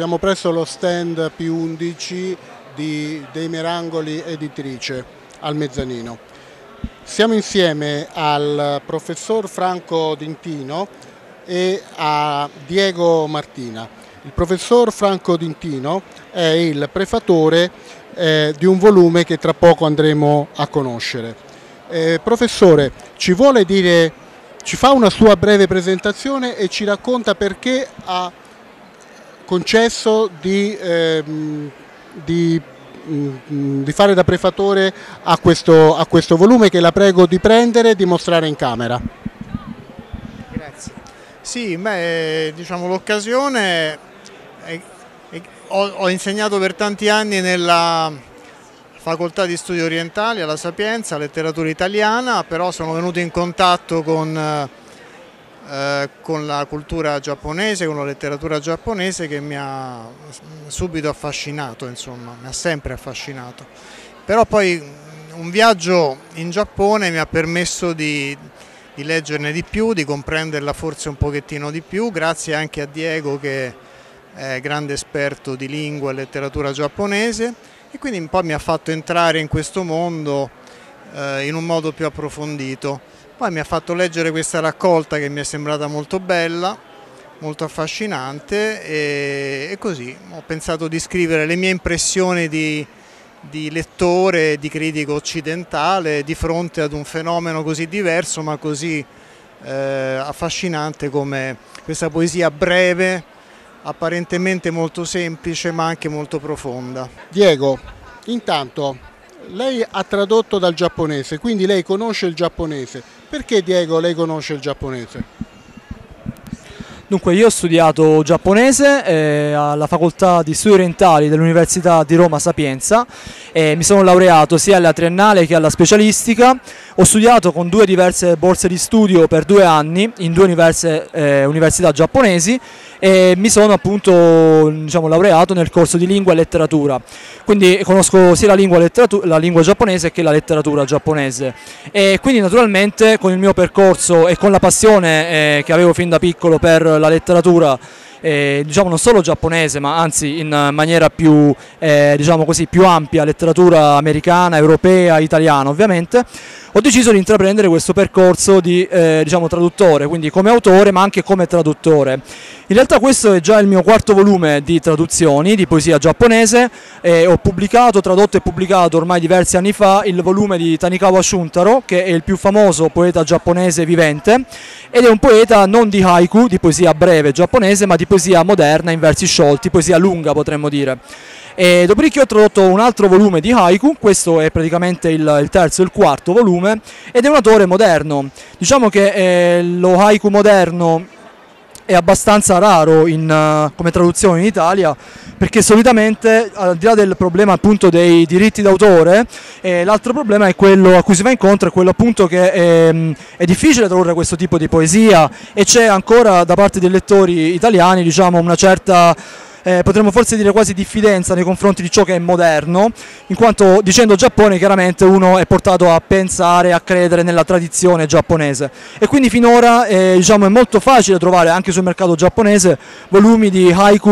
Siamo presso lo stand P11 di, dei Merangoli Editrice al mezzanino. Siamo insieme al professor Franco Dintino e a Diego Martina. Il professor Franco Dintino è il prefatore eh, di un volume che tra poco andremo a conoscere. Eh, professore, ci vuole dire, ci fa una sua breve presentazione e ci racconta perché ha concesso di, ehm, di, mm, di, fare da prefatore a questo, a questo volume che la prego di prendere e di mostrare in camera. Grazie. Sì, beh, diciamo l'occasione, ho, ho insegnato per tanti anni nella facoltà di studi orientali alla Sapienza, letteratura italiana, però sono venuto in contatto con eh, con la cultura giapponese, con la letteratura giapponese che mi ha subito affascinato, insomma, mi ha sempre affascinato. Però poi un viaggio in Giappone mi ha permesso di, di leggerne di più, di comprenderla forse un pochettino di più, grazie anche a Diego che è grande esperto di lingua e letteratura giapponese e quindi un po' mi ha fatto entrare in questo mondo eh, in un modo più approfondito. Poi mi ha fatto leggere questa raccolta che mi è sembrata molto bella, molto affascinante e, e così ho pensato di scrivere le mie impressioni di, di lettore, di critico occidentale di fronte ad un fenomeno così diverso ma così eh, affascinante come questa poesia breve, apparentemente molto semplice ma anche molto profonda. Diego, intanto lei ha tradotto dal giapponese, quindi lei conosce il giapponese. Perché Diego lei conosce il giapponese? Dunque io ho studiato giapponese eh, alla facoltà di studi orientali dell'Università di Roma Sapienza e mi sono laureato sia alla triennale che alla specialistica. Ho studiato con due diverse borse di studio per due anni in due diverse eh, università giapponesi e mi sono appunto diciamo, laureato nel corso di lingua e letteratura. Quindi conosco sia la lingua, la lingua giapponese che la letteratura giapponese e quindi naturalmente con il mio percorso e con la passione eh, che avevo fin da piccolo per la letteratura eh, diciamo non solo giapponese ma anzi in maniera più, eh, diciamo così, più ampia, letteratura americana, europea, italiana ovviamente, ho deciso di intraprendere questo percorso di eh, diciamo, traduttore, quindi come autore ma anche come traduttore. In realtà questo è già il mio quarto volume di traduzioni di poesia giapponese, eh, ho pubblicato, tradotto e pubblicato ormai diversi anni fa il volume di Tanikawa Shuntaro che è il più famoso poeta giapponese vivente ed è un poeta non di haiku, di poesia breve giapponese ma di poesia moderna in versi sciolti, poesia lunga potremmo dire. E dopodiché ho tradotto un altro volume di haiku, questo è praticamente il, il terzo e il quarto volume, ed è un autore moderno. Diciamo che eh, lo haiku moderno è abbastanza raro in, uh, come traduzione in Italia perché solitamente al di là del problema appunto dei diritti d'autore eh, l'altro problema è quello a cui si va incontro è quello appunto che è, mm, è difficile tradurre questo tipo di poesia e c'è ancora da parte dei lettori italiani diciamo una certa eh, potremmo forse dire quasi diffidenza nei confronti di ciò che è moderno, in quanto dicendo Giappone chiaramente uno è portato a pensare, a credere nella tradizione giapponese. E quindi finora eh, diciamo, è molto facile trovare anche sul mercato giapponese volumi di haiku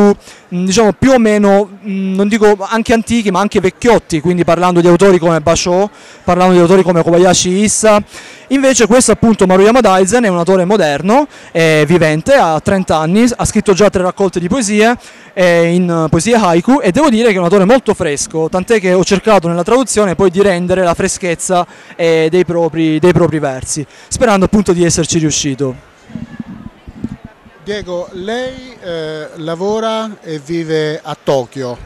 mm, diciamo più o meno, mm, non dico anche antichi ma anche vecchiotti, quindi parlando di autori come Basho, parlando di autori come Kobayashi Issa, invece questo appunto Maruyama Daisen è un autore moderno, è vivente, ha 30 anni, ha scritto già tre raccolte di poesie in poesie haiku e devo dire che è un autore molto fresco, tant'è che ho cercato nella traduzione poi di rendere la freschezza eh, dei, propri, dei propri versi, sperando appunto di esserci riuscito. Diego, lei eh, lavora e vive a Tokyo,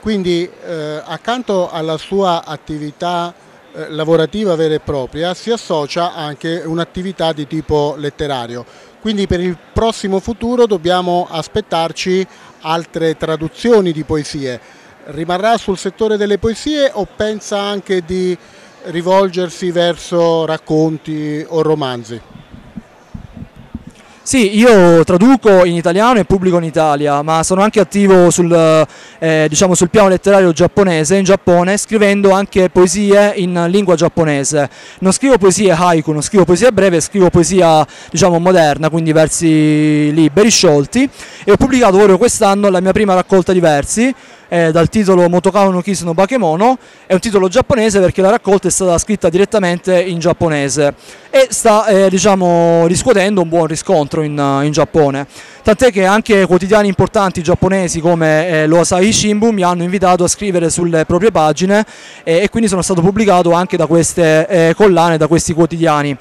quindi eh, accanto alla sua attività eh, lavorativa vera e propria si associa anche un'attività di tipo letterario. Quindi per il prossimo futuro dobbiamo aspettarci altre traduzioni di poesie. Rimarrà sul settore delle poesie o pensa anche di rivolgersi verso racconti o romanzi? Sì, io traduco in italiano e pubblico in Italia, ma sono anche attivo sul, eh, diciamo sul, piano letterario giapponese, in Giappone, scrivendo anche poesie in lingua giapponese. Non scrivo poesie haiku, non scrivo poesia breve, scrivo poesia diciamo, moderna, quindi versi liberi, sciolti, e ho pubblicato proprio quest'anno la mia prima raccolta di versi, eh, dal titolo Motokawa no Kisu no Bakemono, è un titolo giapponese perché la raccolta è stata scritta direttamente in giapponese e sta eh, diciamo, riscuotendo un buon riscontro in, in, Giappone. Tant'è che anche quotidiani importanti giapponesi come eh, lo Asahi Shimbun mi hanno invitato a scrivere sulle proprie pagine e quindi sono stato pubblicato anche da queste eh, collane, da questi quotidiani.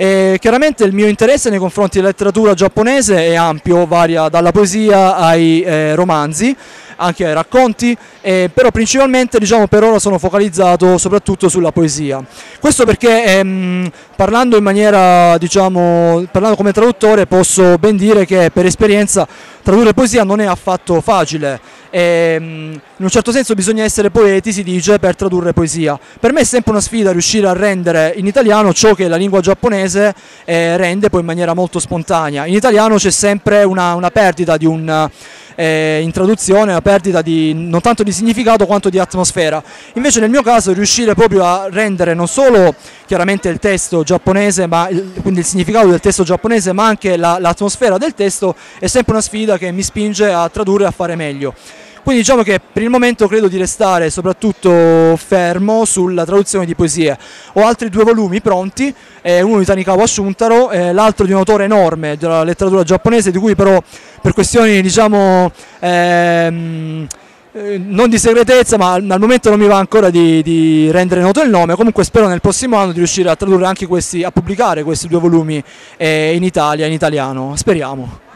E chiaramente il mio interesse nei confronti della letteratura giapponese è ampio, varia dalla poesia ai eh, romanzi, anche ai racconti, eh, però principalmente diciamo, per ora sono focalizzato soprattutto sulla poesia. Questo perché ehm, parlando in maniera, diciamo, parlando come traduttore posso ben dire che per esperienza tradurre poesia non è affatto facile. Ehm, in un certo senso bisogna essere poeti, si dice, per tradurre poesia. Per me è sempre una sfida riuscire a rendere in italiano ciò che la lingua giapponese eh, rende poi in maniera molto spontanea. In italiano c'è sempre una, una perdita di un eh, in traduzione una perdita di, non tanto di significato quanto di atmosfera. Invece nel mio caso riuscire proprio a rendere non solo chiaramente il testo giapponese, ma il, quindi il significato del testo giapponese, ma anche l'atmosfera la, del testo è sempre una sfida che mi spinge a tradurre e a fare meglio. Quindi diciamo che per il momento credo di restare soprattutto fermo sulla traduzione di poesie. Ho altri due volumi pronti, eh, uno di Tanikawa Shuntaro e l'altro di un autore enorme della letteratura giapponese, di cui però per questioni diciamo... Ehm, eh, non di segretezza, ma al momento non mi va ancora di, di, rendere noto il nome. Comunque spero nel prossimo anno di riuscire a tradurre anche questi, a pubblicare questi due volumi eh, in Italia, in italiano. Speriamo.